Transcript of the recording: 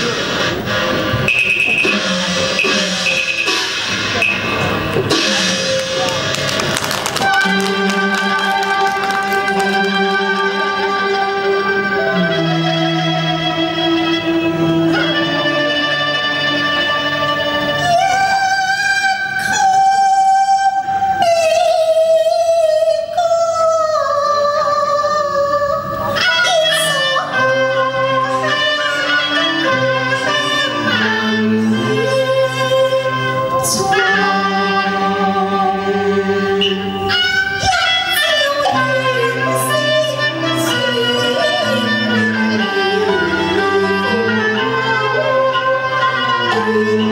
Sure. You